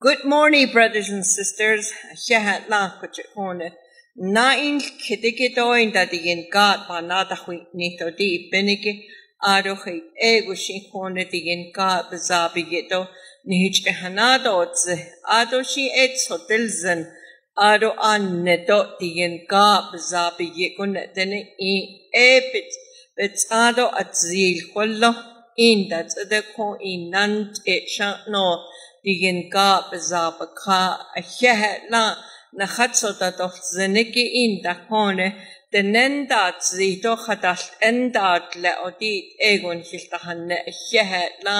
Good morning, brothers and sisters. Shahat la kuchikone. Nain kitikitoin da digin God banada hui nito di benike ado hi ego shinkone digin God bazabi gito nihich hanado otze ado shi et sotilzen ado an neto digin God bazabi gikun dene i epit bets ado atzil kollo in dat de ko in nant et no دیگن کا pizza پکا اکیہ لا نخط سوتا توخت زنکی N دکانه تن انداد زیتو خطاست انداد لے او دید ایگون کلتا ہنے اکیہ لا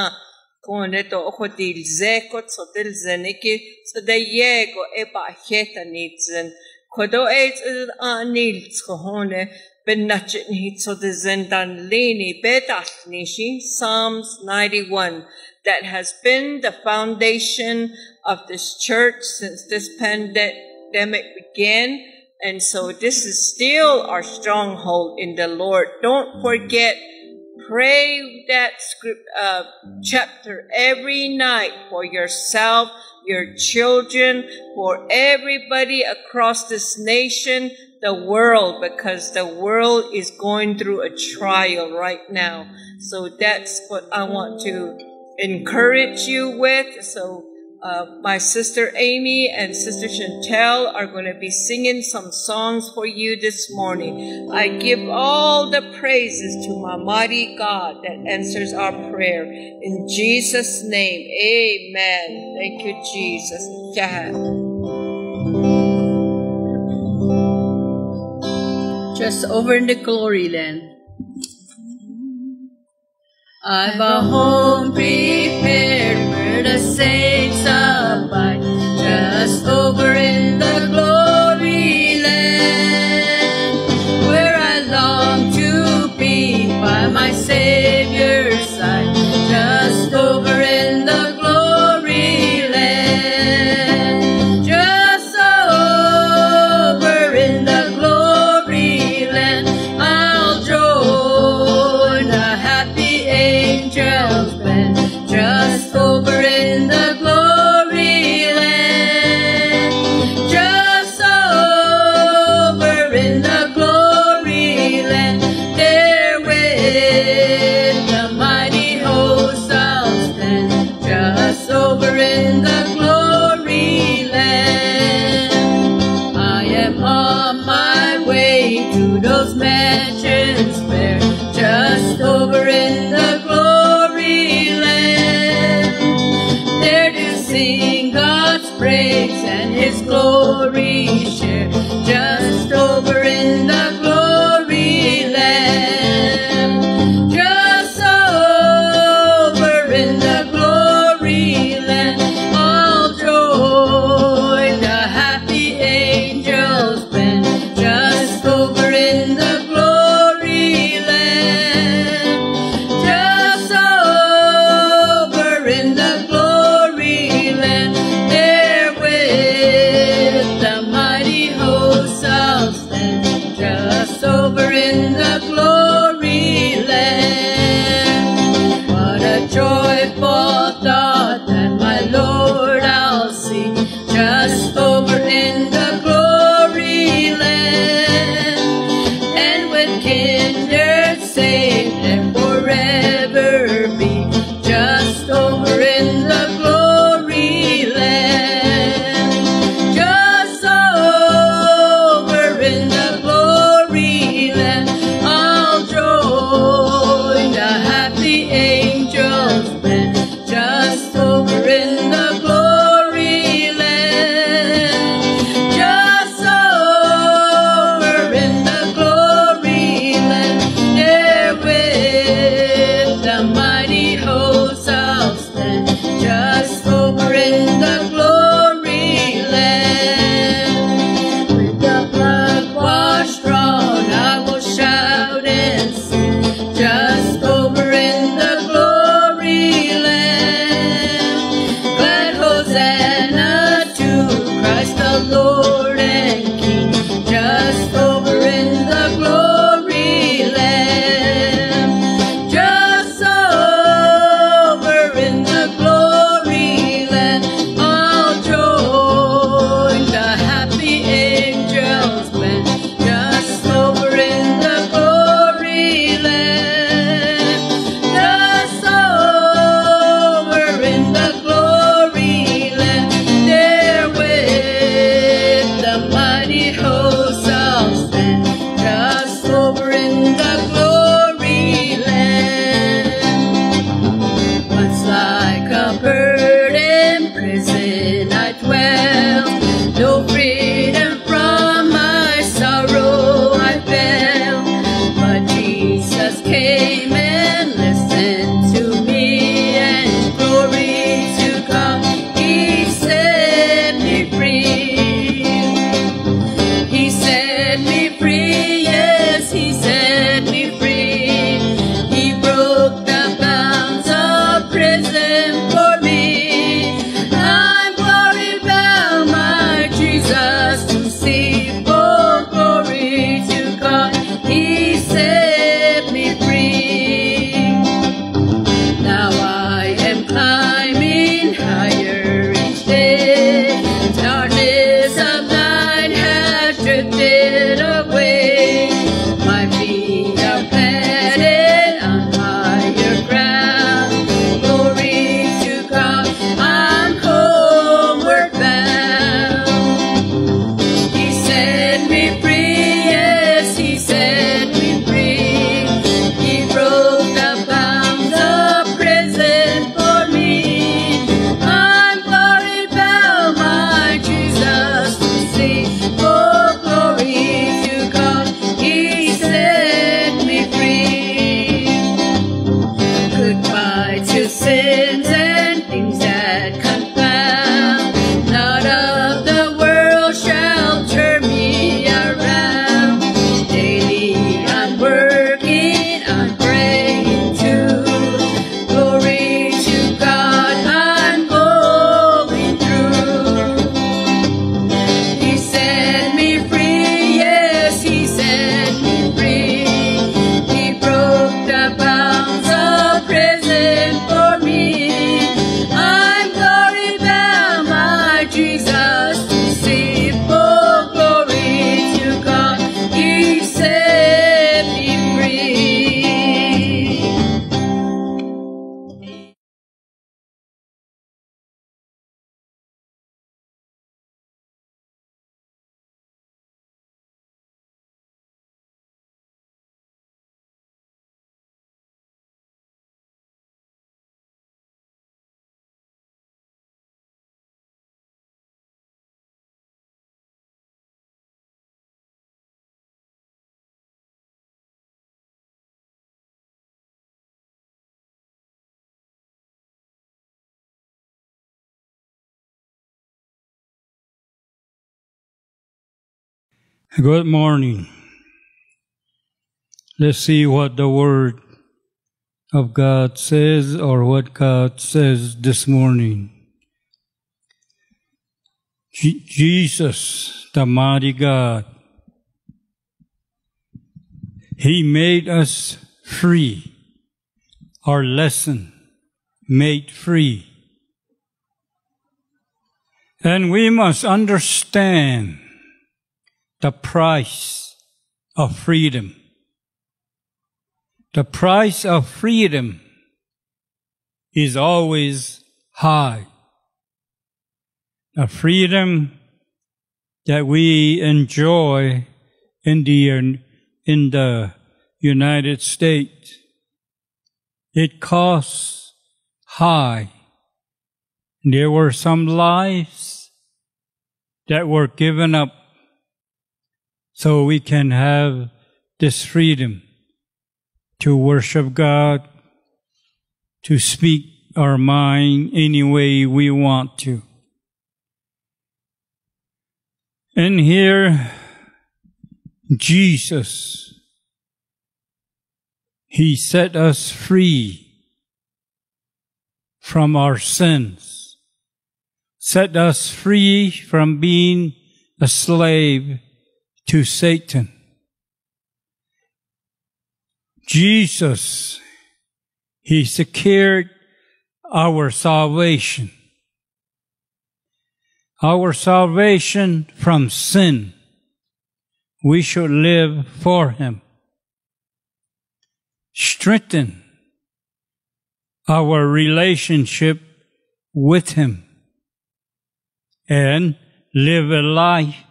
کونے تو اخو دیل زیکو تسو دل زنکی سدی ایگو ایبا اکیتا نید زن خودو ایز از آنیل تسکو ہونے بناچنی تسو دل زندان لینی بیتا سنیشی سامس نائری ون that has been the foundation of this church since this pandemic began. And so this is still our stronghold in the Lord. Don't forget, pray that script, uh, chapter every night for yourself, your children, for everybody across this nation, the world, because the world is going through a trial right now. So that's what I want to encourage you with. So uh, my sister Amy and sister Chantel are going to be singing some songs for you this morning. I give all the praises to my mighty God that answers our prayer. In Jesus' name, amen. Thank you, Jesus. Just over in the glory land. I've a home prepared where the saints abide, Good morning. Let's see what the Word of God says or what God says this morning. Je- Jesus, the mighty God, He made us free. Our lesson, made free. And we must understand the price of freedom. The price of freedom is always high. The freedom that we enjoy in the, in the United States, it costs high. There were some lives that were given up so we can have this freedom to worship God, to speak our mind any way we want to. And here, Jesus, He set us free from our sins, set us free from being a slave to Satan. Jesus, He secured our salvation. Our salvation from sin. We should live for Him. Strengthen our relationship with Him and live a life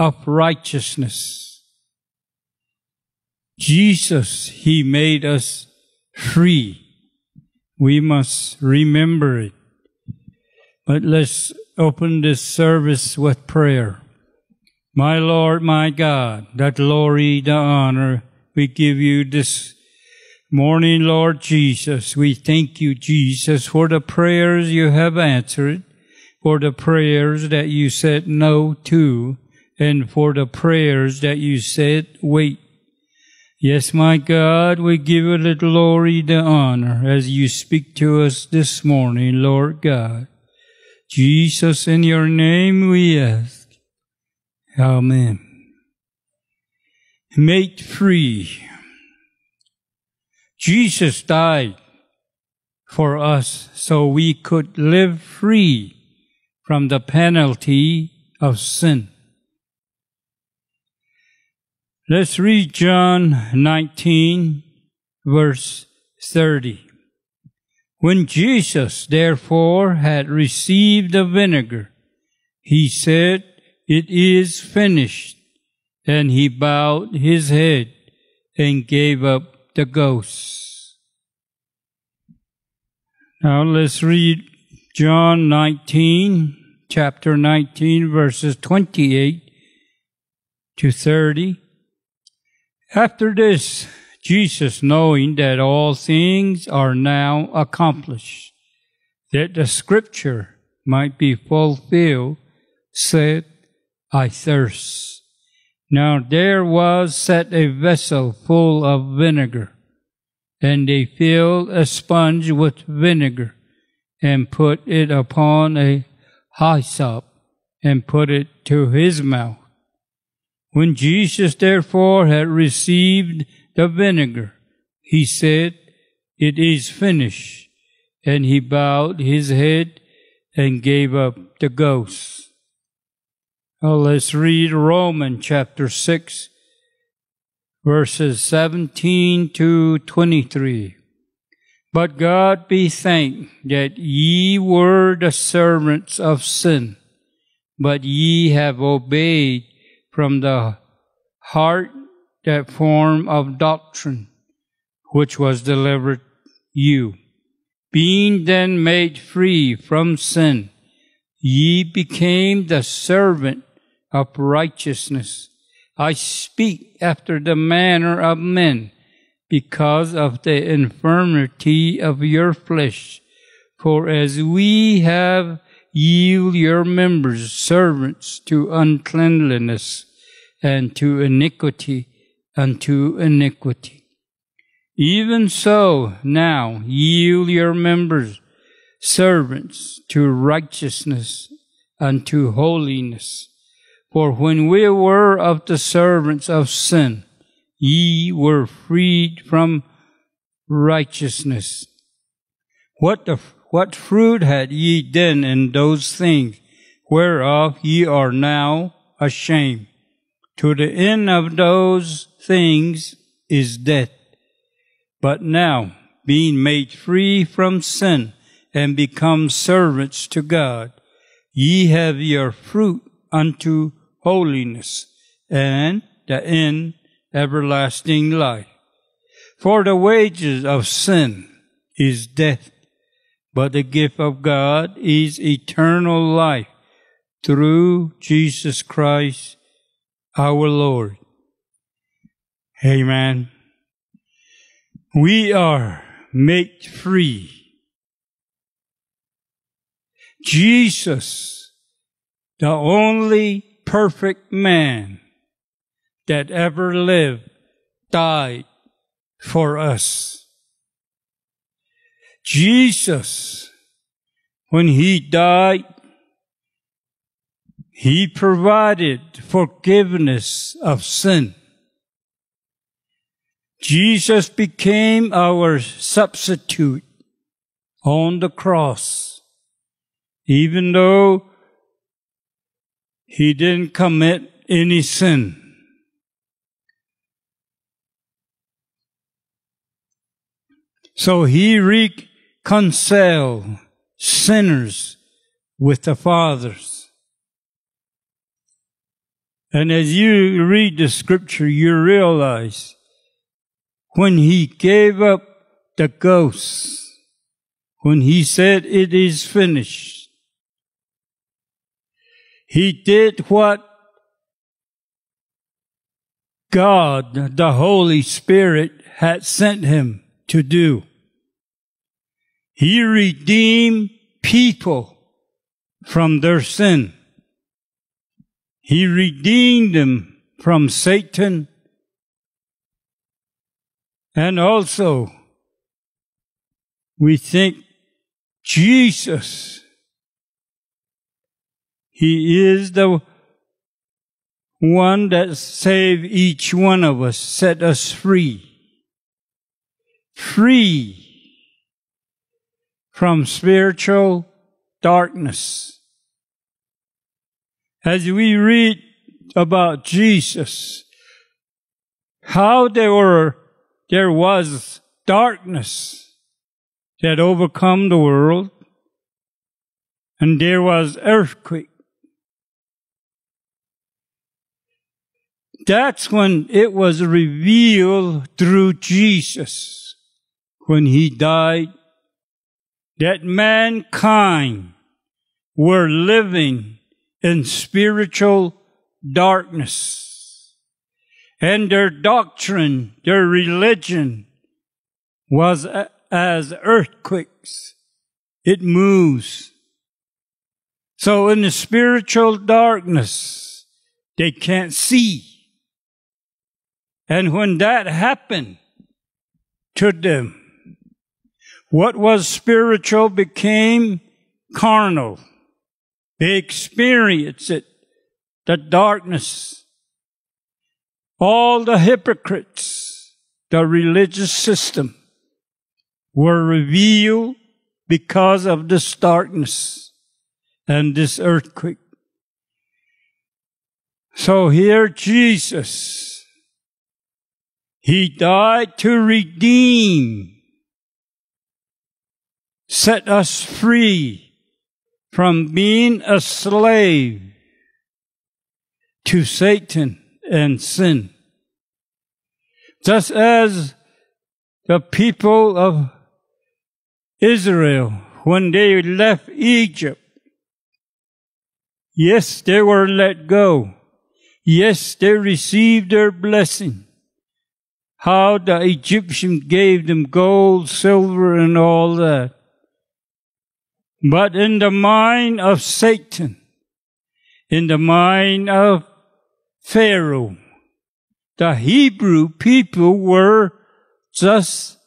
of righteousness. Jesus, He made us free. We must remember it. But let's open this service with prayer. My Lord, my God, the glory, the honor we give you this morning, Lord Jesus. We thank you, Jesus, for the prayers you have answered, for the prayers that you said no to, and for the prayers that you said wait Yes, my God, we give you the glory, the honor as you speak to us this morning, Lord God. Jesus, in your name we ask. Amen. Made free. Jesus died for us so we could live free from the penalty of sin. Let's read John 19, verse 30. When Jesus therefore had received the vinegar, he said, It is finished. And he bowed his head and gave up the ghost. Now let's read John 19, chapter 19, verses 28 to 30. After this, Jesus, knowing that all things are now accomplished, that the scripture might be fulfilled, said, I thirst. Now there was set a vessel full of vinegar, and they filled a sponge with vinegar, and put it upon a hyssop, and put it to his mouth. When Jesus therefore had received the vinegar, he said, It is finished. And he bowed his head and gave up the ghost. Now let's read Romans chapter 6, verses 17 to 23. But God be thanked that ye were the servants of sin, but ye have obeyed from the heart that form of doctrine which was delivered you. Being then made free from sin, ye became the servant of righteousness. I speak after the manner of men, because of the infirmity of your flesh. For as we have yield your members servants to uncleanliness and to iniquity unto iniquity. Even so now yield your members servants to righteousness unto holiness. For when we were of the servants of sin, ye were freed from righteousness. What the what fruit had ye then in those things whereof ye are now ashamed? To the end of those things is death. But now, being made free from sin and become servants to God, ye have your fruit unto holiness, and the end everlasting life. For the wages of sin is death, but the gift of God is eternal life through Jesus Christ our Lord. Amen. We are made free. Jesus, the only perfect man that ever lived, died for us. Jesus, when he died, he provided forgiveness of sin. Jesus became our substitute on the cross, even though he didn't commit any sin. So he reconciled sinners with the fathers. And as you read the scripture, you realize when he gave up the ghost, when he said it is finished, he did what God, the Holy Spirit, had sent him to do. He redeemed people from their sin. He redeemed them from Satan And also, we think Jesus, He is the one that saved each one of us, set us free. Free from spiritual darkness. As we read about Jesus, how there were, there was darkness that overcome the world, and there was earthquake. That's when it was revealed through Jesus, when he died, that mankind were living in spiritual darkness. And their doctrine, their religion was as earthquakes. It moves. So in the spiritual darkness, they can't see. And when that happened to them, what was spiritual became carnal. They experienced it, the darkness. All the hypocrites, the religious system, were revealed because of this darkness and this earthquake. So here Jesus he died to redeem, set us free from being a slave to Satan and sin. Just as the people of Israel, when they left Egypt, yes, they were let go. Yes, they received their blessing how the Egyptians gave them gold, silver, and all that. But in the mind of Satan, in the mind of Pharaoh, the Hebrew people were just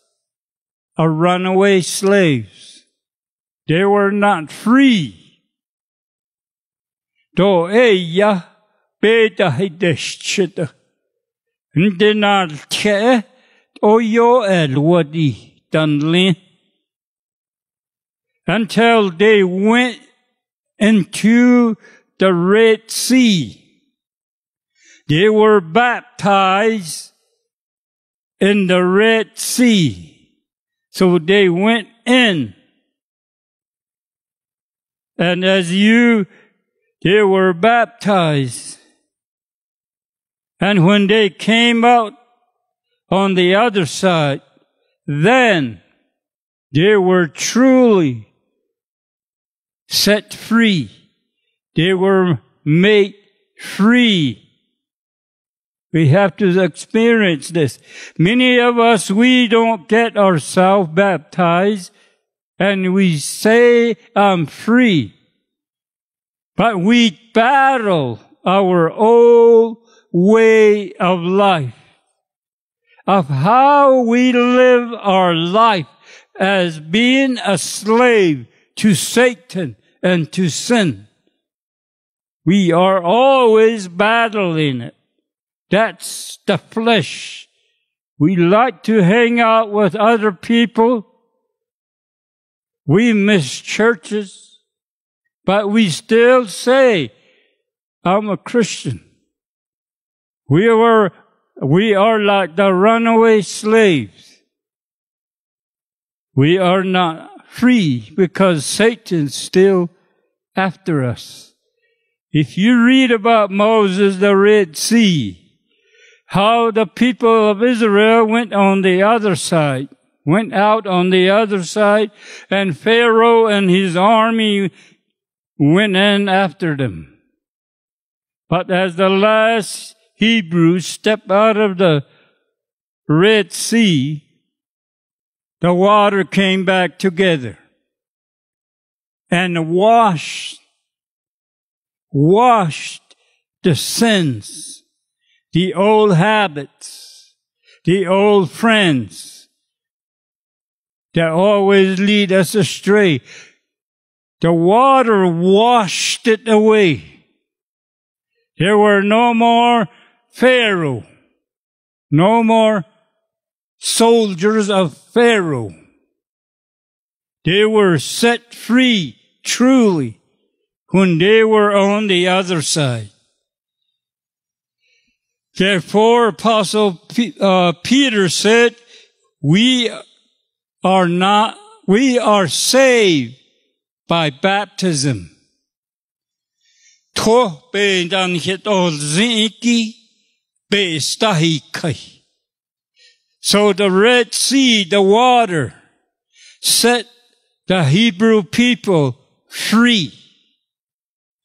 a runaway slaves. They were not free. Do eya beta hideshita. Ndinar te oyo elwadi dunley until they went into the Red Sea. They were baptized in the Red Sea. So they went in. And as you, they were baptized. And when they came out on the other side, then they were truly set free. They were made free. We have to experience this. Many of us, we don't get ourselves baptized and we say, I'm free. But we battle our old way of life, of how we live our life as being a slave to Satan and to sin. We are always battling it. That's the flesh. We like to hang out with other people. We miss churches, but we still say, I'm a Christian. We were, we are like the runaway slaves. We are not free because Satan still after us. If you read about Moses, the Red Sea, how the people of Israel went on the other side, went out on the other side, and Pharaoh and his army went in after them. But as the last Hebrews stepped out of the Red Sea, the water came back together and washed, washed the sins, the old habits, the old friends that always lead us astray. The water washed it away. There were no more Pharaoh, no more soldiers of Pharaoh. They were set free truly when they were on the other side. Therefore, Apostle uh, Peter said, we are not, we are saved by baptism. So the Red Sea, the water, set the Hebrew people free.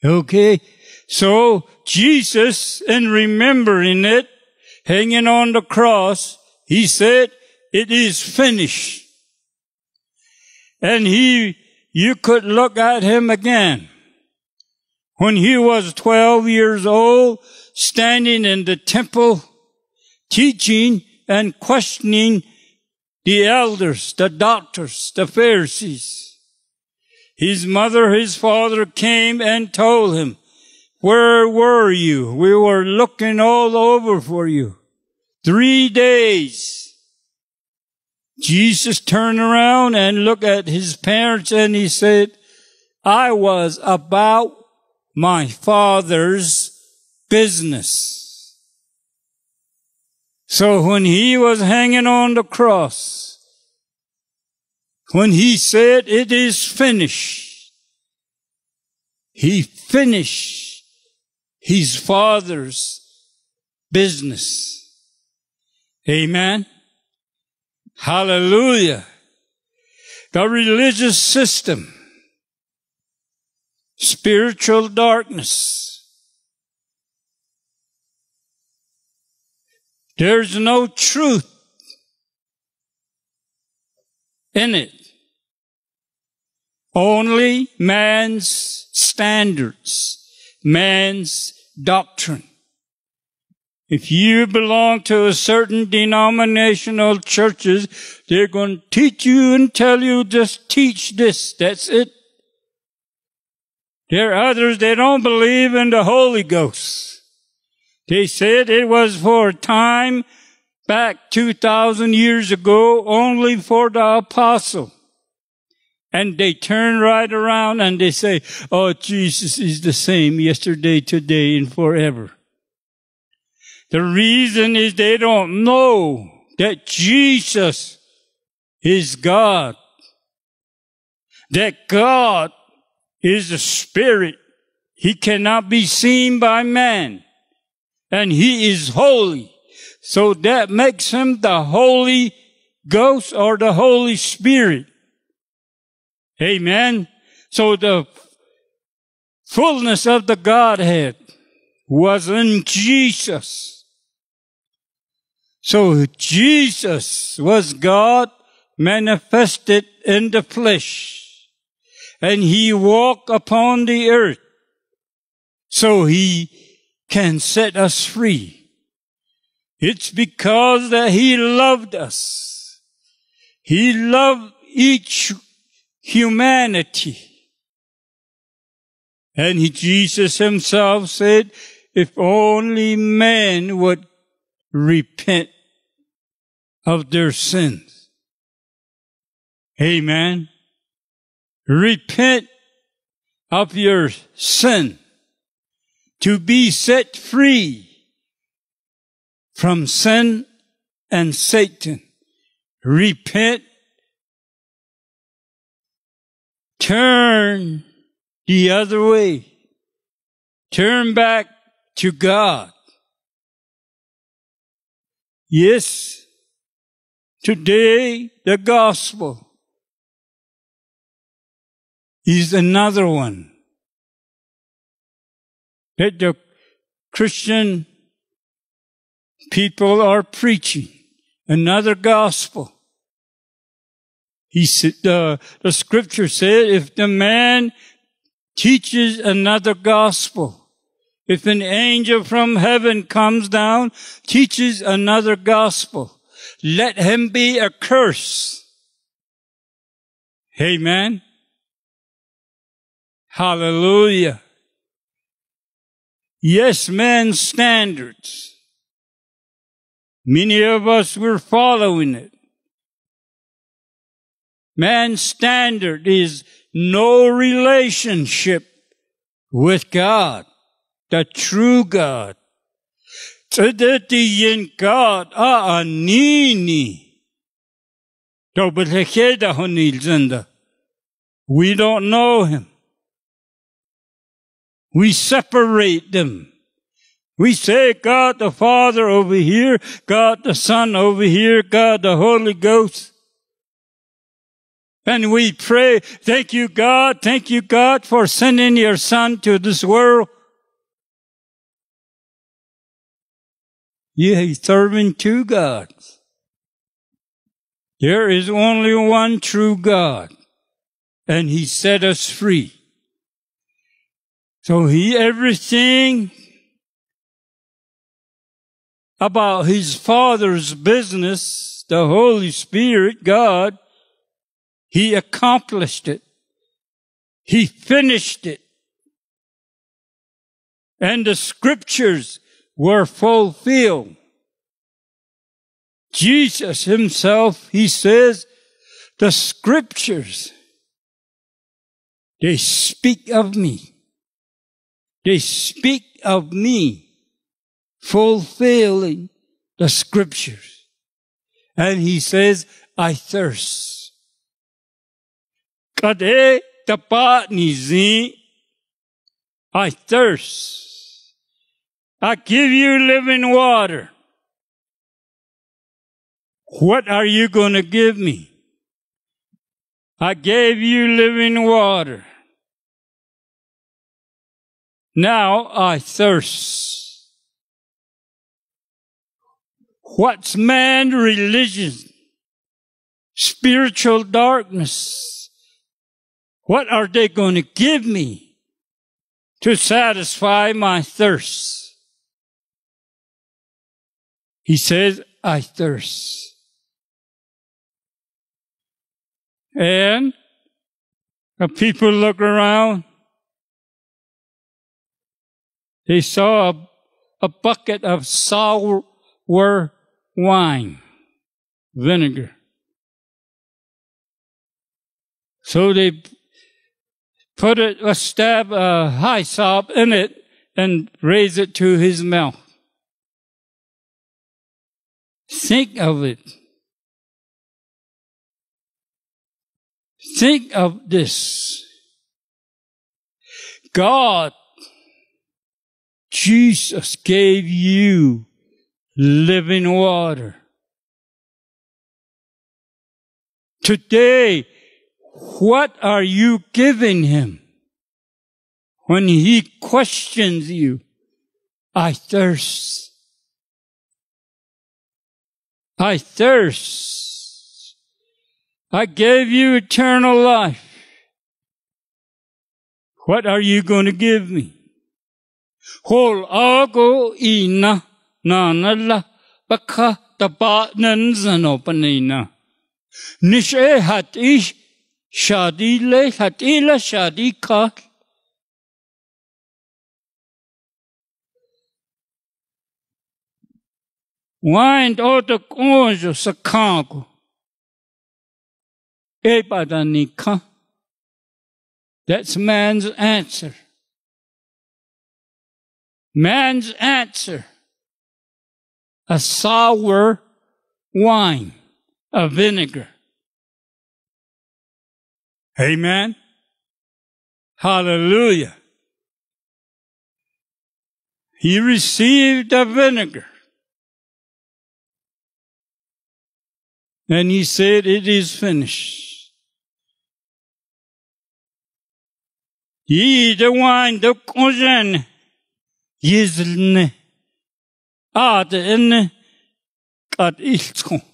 Okay? So Jesus, in remembering it, hanging on the cross, he said, it is finished. And he, you could look at him again. When he was 12 years old, standing in the temple, teaching and questioning the elders, the doctors, the Pharisees. His mother, his father came and told him, where were you? We were looking all over for you. Three days. Jesus turned around and looked at his parents and he said, I was about my father's business. So when he was hanging on the cross, when he said it is finished, he finished his father's business. Amen. Hallelujah. The religious system, spiritual darkness. There's no truth in it. Only man's standards, man's doctrine. If you belong to a certain denominational churches, they're going to teach you and tell you just teach this. That's it. There are others, they don't believe in the Holy Ghost. They said it was for a time back 2,000 years ago only for the apostle. And they turn right around and they say, Oh, Jesus is the same yesterday, today, and forever. The reason is they don't know that Jesus is God. That God is a spirit. He cannot be seen by man. And he is holy. So that makes him the Holy Ghost or the Holy Spirit. Amen. So the fullness of the Godhead was in Jesus. So Jesus was God manifested in the flesh and he walked upon the earth so he can set us free. It's because that he loved us. He loved each humanity. And Jesus himself said, if only men would repent of their sins. Amen. Repent of your sin to be set free from sin and Satan. Repent turn the other way. Turn back to God. Yes, today the gospel is another one that the Christian people are preaching. Another gospel. He said, uh, the scripture said, if the man teaches another gospel, if an angel from heaven comes down, teaches another gospel, let him be accursed. Amen. Hallelujah. Yes, man's standards. Many of us were following it. Man's standard is no relationship with God, the true God. Tzedetiyin God a anini. We don't know him. We separate them. We say God the Father over here, God the Son over here, God the Holy Ghost. And we pray, thank you God, thank you God for sending your Son to this world. He's serving two gods. There is only one true God, and he set us free. So he, everything about his father's business, the Holy Spirit, God, he accomplished it. He finished it. And the scriptures were fulfilled. Jesus himself, he says, the scriptures, they speak of me. They speak of me fulfilling the scriptures. And he says, I thirst. Kade tapat nizi. I thirst. I give you living water. What are you going to give me? I gave you living water. Now I thirst. What's man religion? Spiritual darkness. What are they going to give me to satisfy my thirst? He says, I thirst. And the people look around. They saw a, a bucket of sour wine, vinegar. So they put it, a stab, a hyssop in it and raise it to his mouth. Think of it. Think of this. God, Jesus gave you living water. Today, what are you giving him? When he questions you, I thirst. I thirst. I gave you eternal life. What are you going to give me? Hol ago ina na nala baka taba nan zano panina. Nishe hat ish le hat ila shadi ka. Wind out the conjo sa kango. Ebadanika. That's man's answer. Man's answer. A sour wine, a vinegar. Amen. Hallelujah. He received the vinegar. And he said, It is finished. Yi de wine de konjen yizlne ad en qad iltko.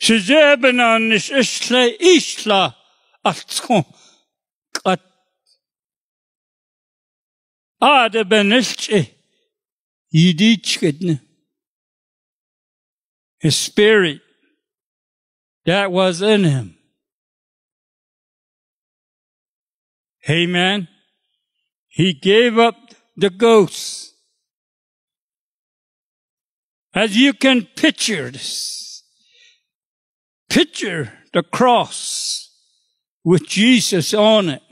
Ishle ishla altko qad ad ah, er benilche yidichkedne. his spirit that was in him. Amen. He gave up the ghost. As you can picture this, picture the cross with Jesus on it.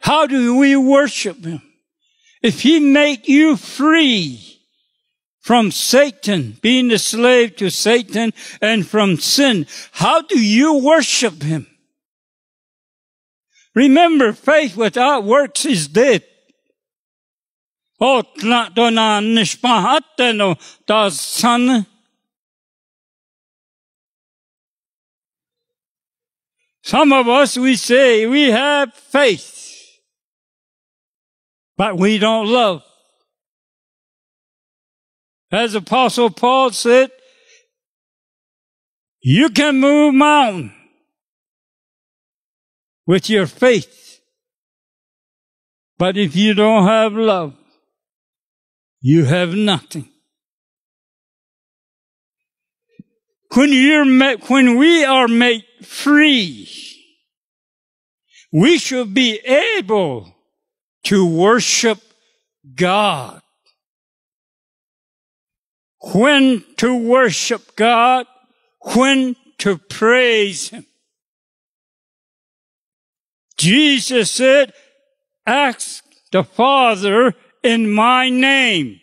How do we worship Him? If He make you free from Satan, being a slave to Satan and from sin, how do you worship Him? Remember, faith without works is dead. Tla dona nishpahateno das son. Some of us, we say we have faith but we don't love. As Apostle Paul said, you can move mountain with your faith. But if you don't have love, you have nothing. When you're made, when we are made free, we should be able to worship God. When to worship God, when to praise Him. Jesus said, ask the Father in my name.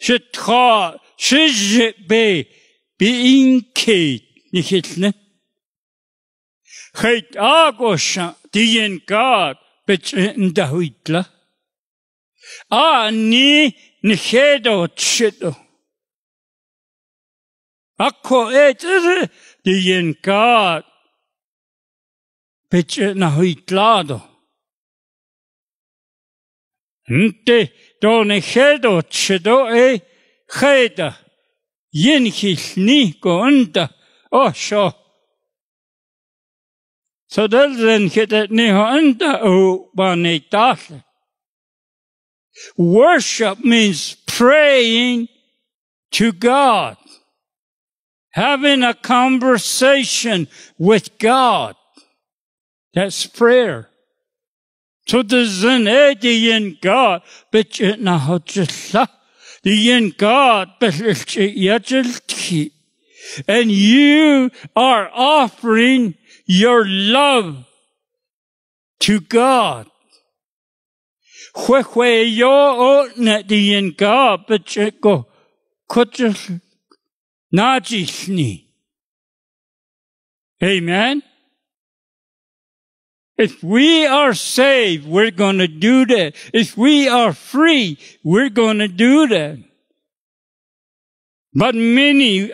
Shitra, shijbe, biinke, nichitne. Chait agosha, diyen God, betrin da huitla. A ni ni chedo chido. Akko etere eh, di yen God betrin na huitlado. Nte do ni chedo e enda o. Worship means praying to God, having a conversation with God. That's prayer. An idea in God, you know how the in God, but and you are offering your love to God. Hwehwe yo o na di in God, but go kutch najisni. Amen. If we are saved, we're going to do that. If we are free, we're going to do that. But many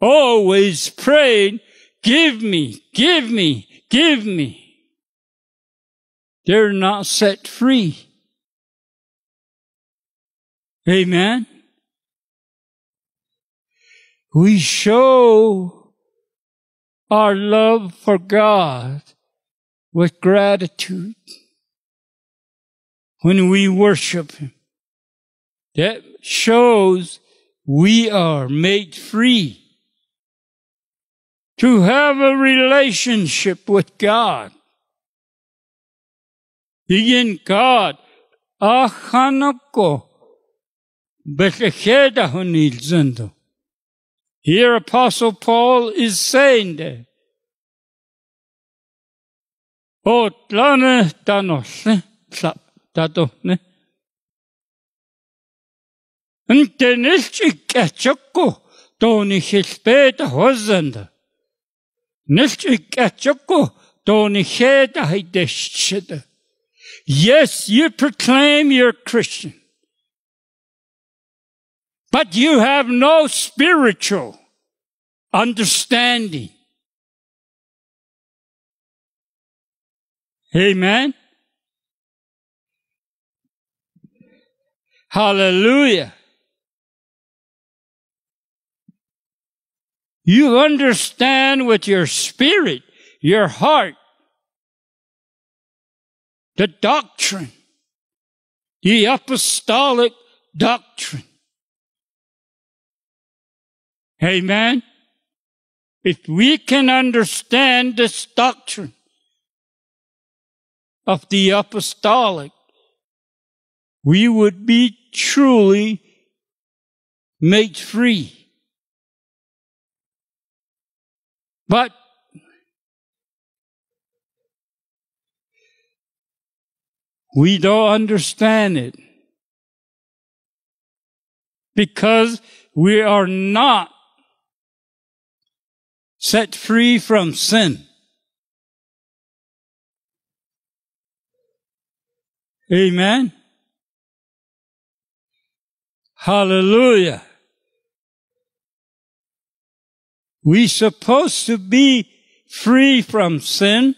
always prayed, give me, give me, give me. They're not set free. Amen. We show our love for God with gratitude when we worship Him. That shows we are made free to have a relationship with God. In God, achanako, betecheda hunilzendo. Here Apostle Paul is saying that. O tlane tanosne, tatone. Ntenilchi kachoko, toni hispeta hozanda. Yes, you proclaim you're Christian. But you have no spiritual understanding. Amen. Hallelujah. You understand with your spirit, your heart, the doctrine, the apostolic doctrine. Amen. If we can understand this doctrine of the apostolic, we would be truly made free. But we don't understand it because we are not set free from sin. Amen. Hallelujah. We're supposed to be free from sin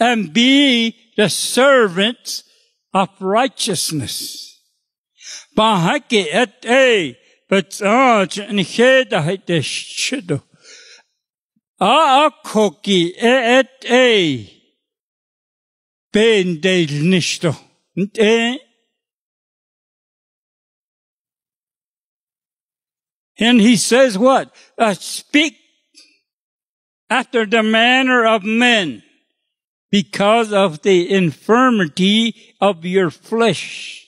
and be the servants of righteousness. Bahaki et hete shido. A koki et a ben del nisto. And he says what? Uh, speak after the manner of men because of the infirmity of your flesh.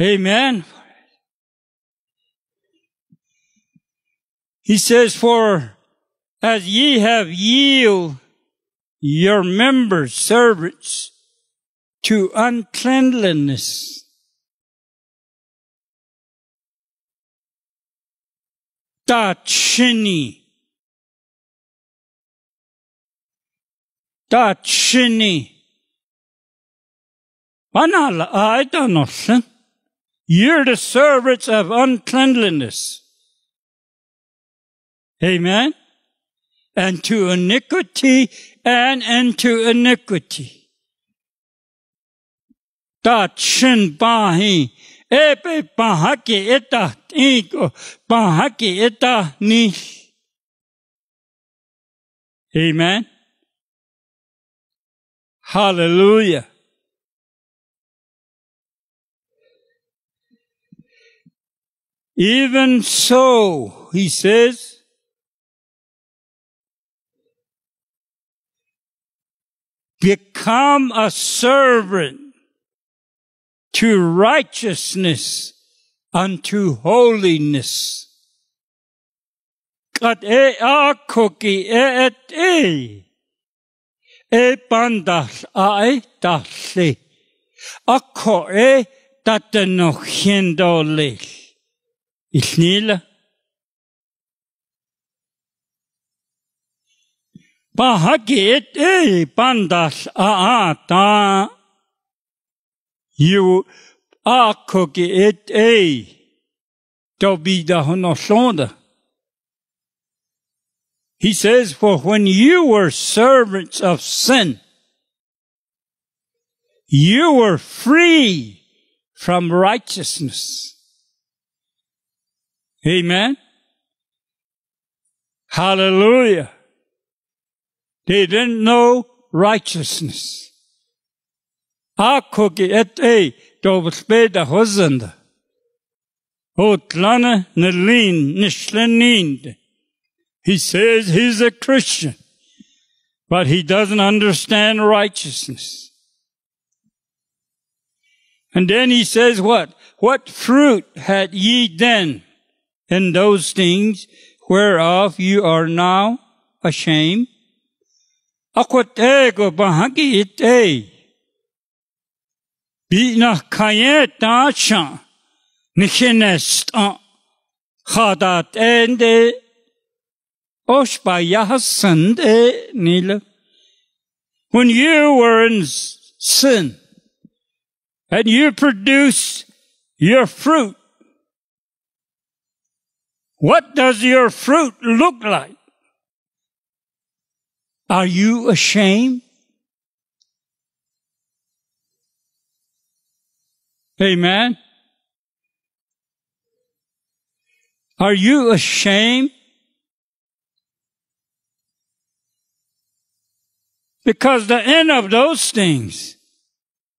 Amen. He says, for as ye have yield your members, servants, to uncleanliness, Dachini. Dachini. Banal aidanossan. You're the servants of uncleanliness. Amen. And to iniquity and into iniquity. Dachin bahi. Epe pahaki eta ego pahaki eta ni. Amen. Hallelujah. Even so, he says, become a servant to righteousness unto holiness. E a e et e. E bandas a e a a ta. You are cookie it a. To be the honosonda. He says, for when you were servants of sin, you were free from righteousness. Amen. Hallelujah. They didn't know righteousness. Akoki et ei dov speda hozanda. Otlana nelin nishlenind. He says he's a Christian, but he doesn't understand righteousness. And then he says what? What fruit had ye then in those things whereof you are now ashamed? Ite. Khadat ende oshba yahsande nil when you were in sin and you produced your fruit, what does your fruit look like? Are you ashamed? Amen. Are you ashamed? Because the end of those things,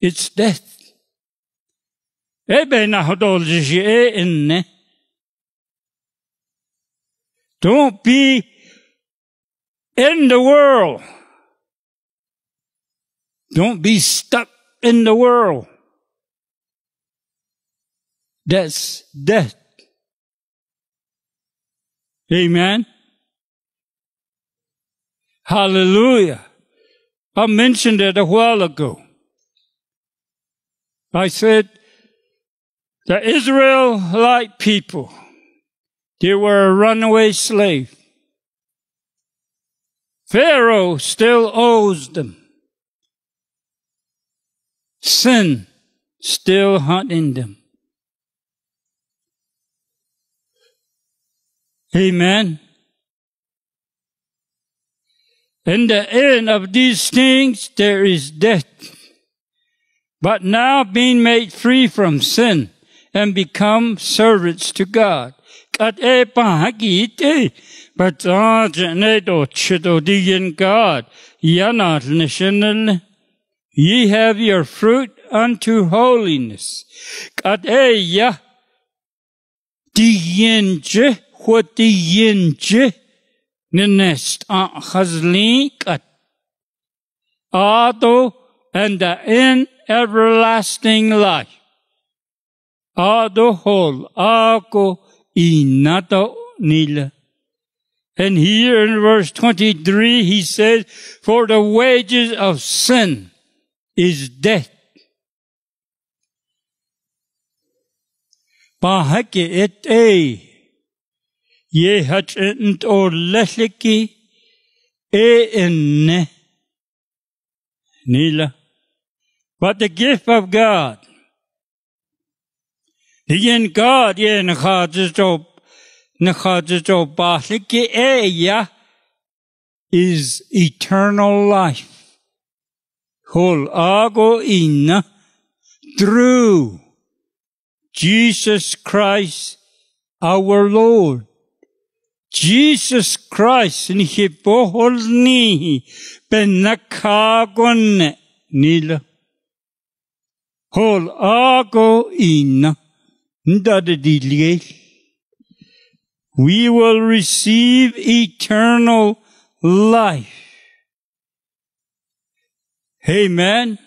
it's death. Don't be in the world. Don't be stuck in the world. That's death. Amen. Hallelujah. I mentioned it a while ago. I said the Israelite people, they were a runaway slave. Pharaoh still owes them. Sin still hunting them. Amen. In the end of these things, there is death. But now being made free from sin and become servants to God. Kat e pahagite, but do chido digin God, yanat nishinal. Ye have your fruit unto holiness. Kat e ya, digin je, what digin je, ninest an chazlin kat. Ado and the in everlasting life. Adohol ako inato nila. And here in verse 23, he says, for the wages of sin is death. Pahake et e. Ye hat ent or lehliki e enne. Nila. But the gift of God Yen God ye na khajijo na khajijo bahliki eya is eternal life. Hol ago inna through Jesus Christ our Lord. Jesus Christ ni hipohol ni ben nakagon nila. Hol ago we will receive eternal life. Amen.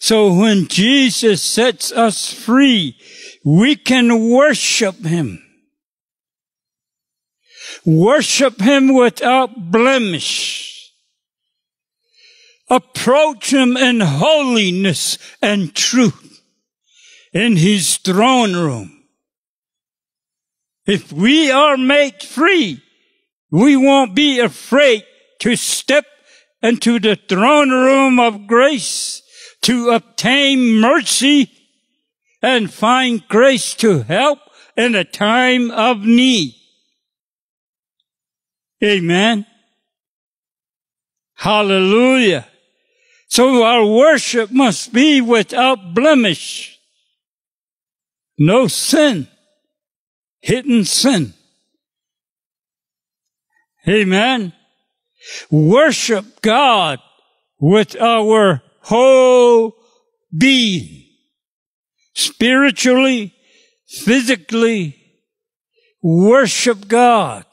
So when Jesus sets us free, we can worship Him. Worship Him without blemish. Approach Him in holiness and truth in his throne room. If we are made free, we won't be afraid to step into the throne room of grace to obtain mercy and find grace to help in a time of need. Amen. Hallelujah. So our worship must be without blemish. No sin. Hidden sin. Amen. Worship God with our whole being. Spiritually, physically, worship God.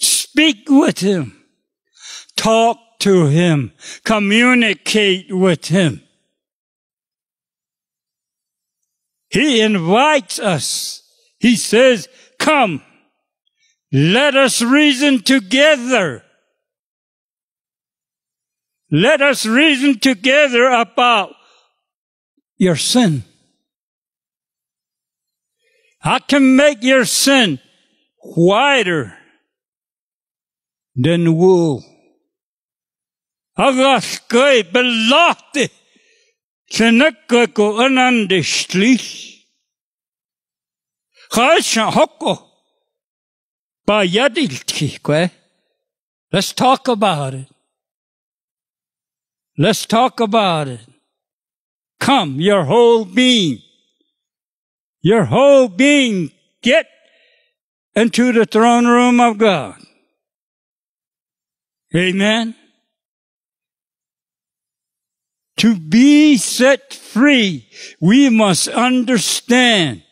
Speak with Him. Talk to Him. Communicate with Him. He invites us. He says, come, let us reason together. Let us reason together about your sin. I can make your sin whiter than wool. Kai belate. Senekka ko Let's talk about it. Let's talk about it. Come, your whole being. Your whole being, get into the throne room of God. Amen. To be set free, we must understand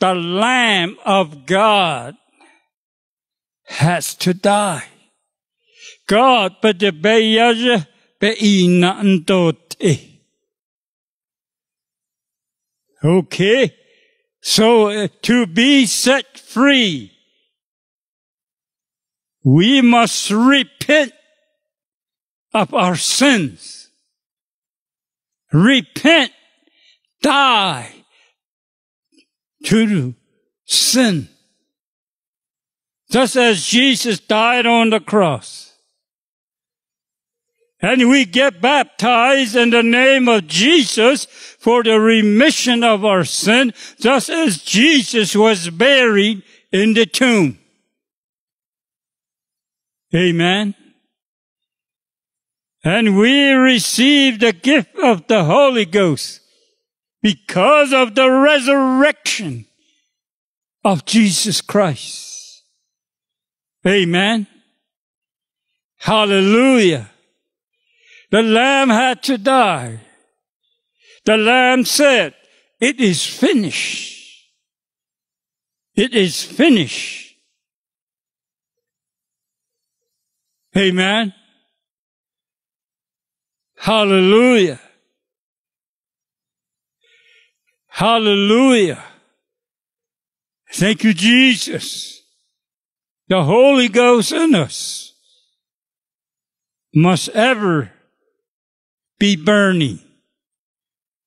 the Lamb of God has to die. God, but the beyaja be ina antote. Okay? So uh, to be set free, we must repent of our sins. Repent, die to sin. Just as Jesus died on the cross. And we get baptized in the name of Jesus for the remission of our sin, just as Jesus was buried in the tomb. Amen. And we receive the gift of the Holy Ghost because of the resurrection of Jesus Christ. Amen. Hallelujah. The lamb had to die. The lamb said, it is finished. It is finished. Amen. Hallelujah. Hallelujah. Thank you, Jesus. The Holy Ghost in us must ever be burning.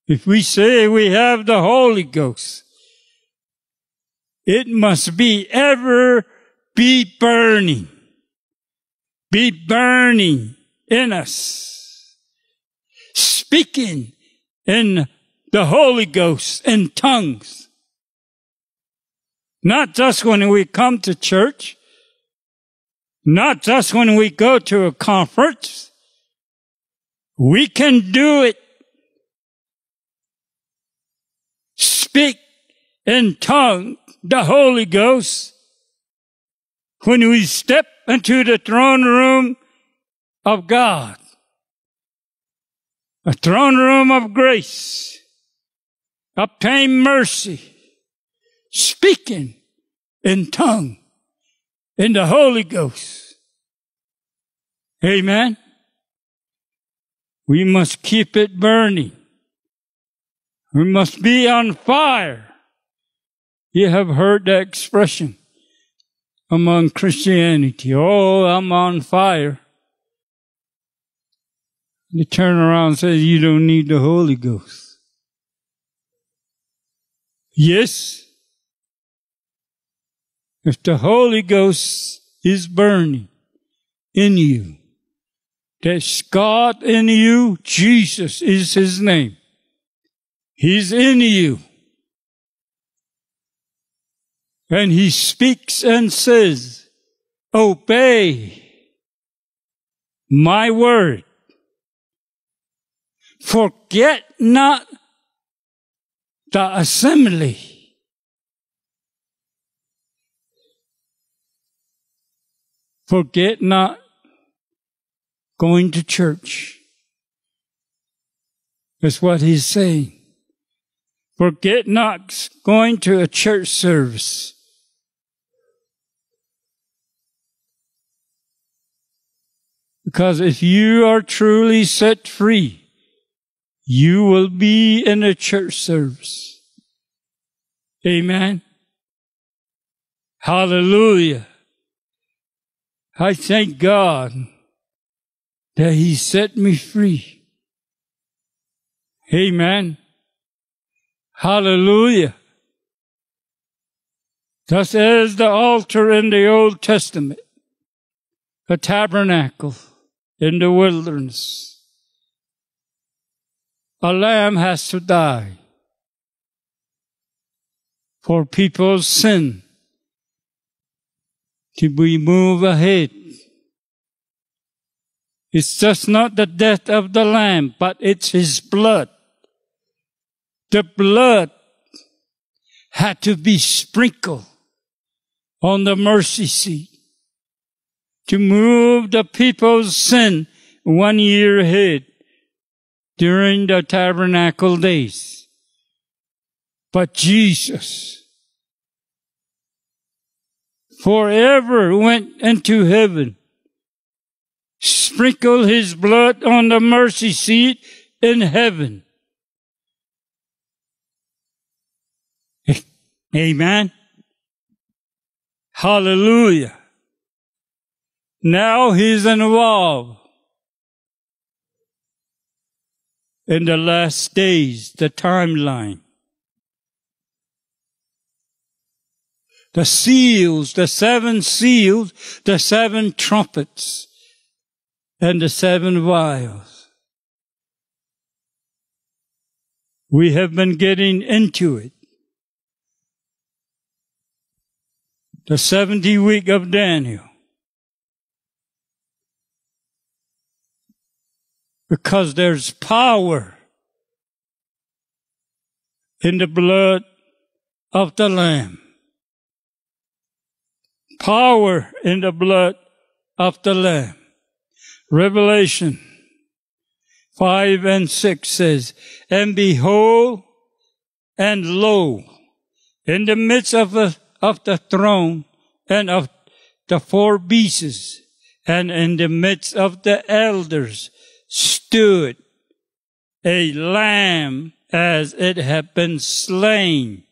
If we say we have the Holy Ghost, it must be ever be burning. Be burning in us. Speaking in the Holy Ghost in tongues. Not just when we come to church. Not just when we go to a conference. We can do it. Speak in tongue the Holy Ghost when we step into the throne room of God. A throne room of grace. Obtain mercy. Speaking in tongue in the Holy Ghost. Amen. We must keep it burning. We must be on fire. You have heard that expression among Christianity. Oh, I'm on fire. They turn around and say, you don't need the Holy Ghost. Yes. If the Holy Ghost is burning in you, there's God in you. Jesus is his name. He's in you. And he speaks and says, obey my word. Forget not the assembly. Forget not going to church. That's what he's saying. Forget not going to a church service. Because if you are truly set free, you will be in a church service. Amen. Hallelujah. I thank God that He set me free. Amen. Hallelujah. Thus as the altar in the Old Testament, the tabernacle, in the wilderness. A lamb has to die for people's sin to be moved ahead. It's just not the death of the lamb, but it's his blood. The blood had to be sprinkled on the mercy seat to move the people's sin one year ahead during the tabernacle days. But Jesus forever went into heaven, sprinkled his blood on the mercy seat in heaven. Amen. Hallelujah. Now he's involved in the last days, the timeline. The seals, the seven seals, the seven trumpets, and the seven vials. We have been getting into it. The 70 week of Daniel. Because there's power in the blood of the Lamb. Power in the blood of the Lamb. Revelation 5 and 6 says, And behold, and lo, in the midst of the, of the throne and of the four beasts, and in the midst of the elders, stood a lamb as it had been slain,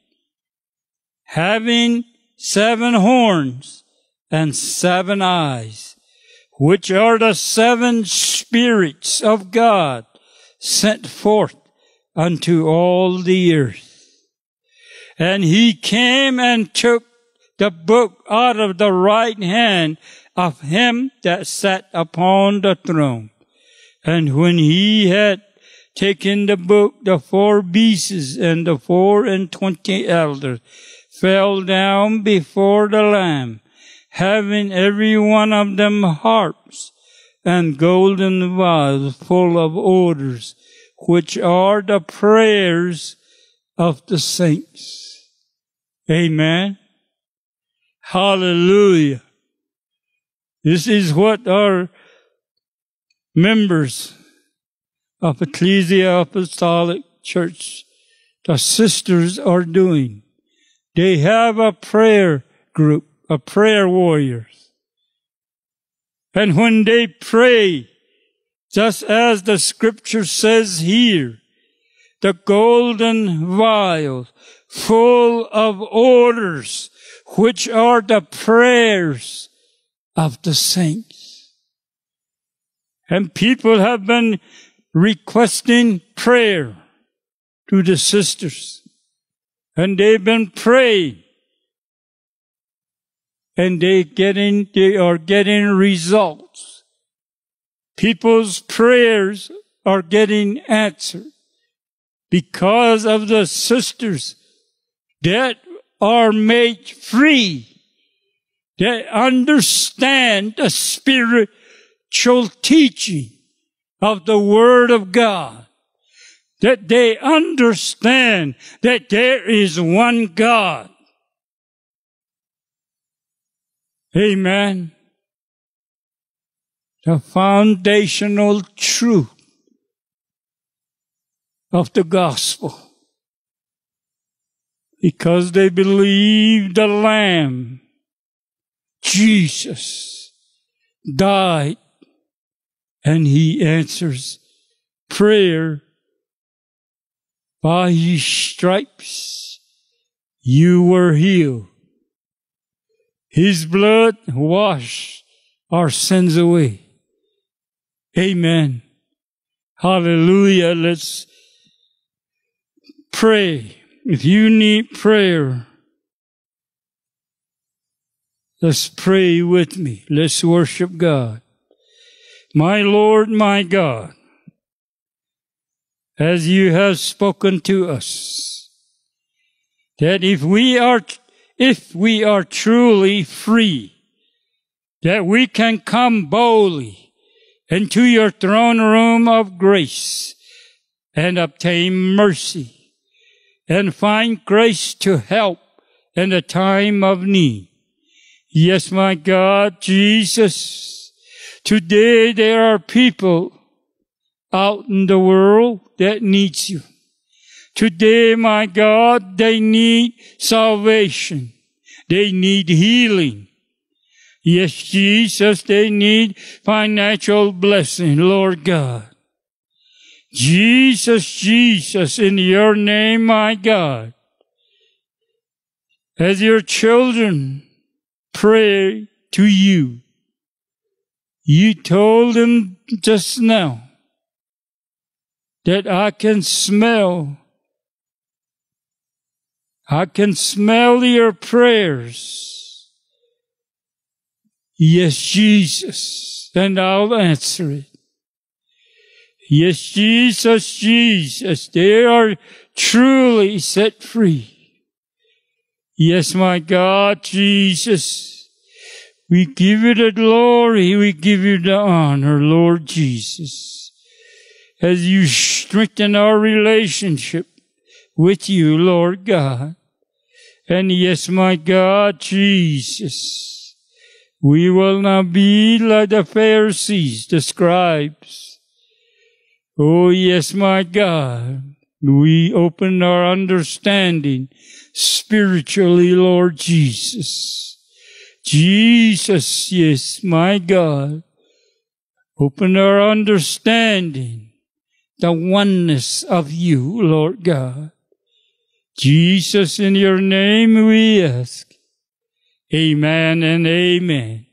having seven horns and seven eyes, which are the seven spirits of God sent forth unto all the earth. And he came and took the book out of the right hand of him that sat upon the throne. And when he had taken the book, the four beasts and the four and twenty elders fell down before the Lamb, having every one of them harps and golden vials full of odors, which are the prayers of the saints. Amen. Hallelujah. This is what our members of Ecclesia Apostolic Church, the sisters are doing. They have a prayer group, a prayer warriors. And when they pray, just as the scripture says here, the golden vials full of orders, which are the prayers of the saints. And people have been requesting prayer to the sisters. And they've been praying. And they getting, they are getting results. People's prayers are getting answered because of the sisters that are made free. They understand the spirit spiritual teaching of the Word of God. That they understand that there is one God. Amen. The foundational truth of the gospel. Because they believe the Lamb, Jesus, died and he answers prayer by his stripes you were healed. His blood washed our sins away. Amen. Hallelujah. Let's pray. If you need prayer, let's pray with me. Let's worship God. My Lord, my God, as you have spoken to us, that if we are, if we are truly free, that we can come boldly into your throne room of grace and obtain mercy and find grace to help in the time of need. Yes, my God, Jesus, today there are people out in the world that needs you. Today, my God, they need salvation. They need healing. Yes, Jesus, they need financial blessing, Lord God. Jesus, Jesus, in your name, my God, as your children pray to you, you told him just now that I can smell, I can smell your prayers. Yes, Jesus, and I'll answer it. Yes, Jesus, Jesus, they are truly set free. Yes, my God, Jesus, we give you the glory, we give you the honor, Lord Jesus, as you strengthen our relationship with you, Lord God. And yes, my God, Jesus, we will not be like the Pharisees, the scribes, Oh, yes, my God. We open our understanding spiritually, Lord Jesus. Jesus, yes, my God. Open our understanding, the oneness of you, Lord God. Jesus, in your name we ask. Amen and amen.